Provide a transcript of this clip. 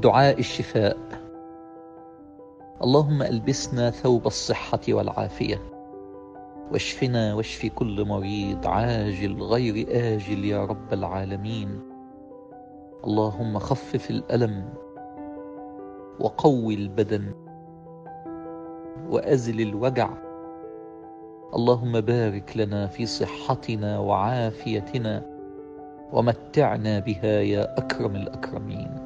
دعاء الشفاء. اللهم ألبسنا ثوب الصحة والعافية. واشفنا واشف كل مريض عاجل غير آجل يا رب العالمين. اللهم خفف الألم وقوي البدن وأزل الوجع. اللهم بارك لنا في صحتنا وعافيتنا ومتعنا بها يا أكرم الأكرمين.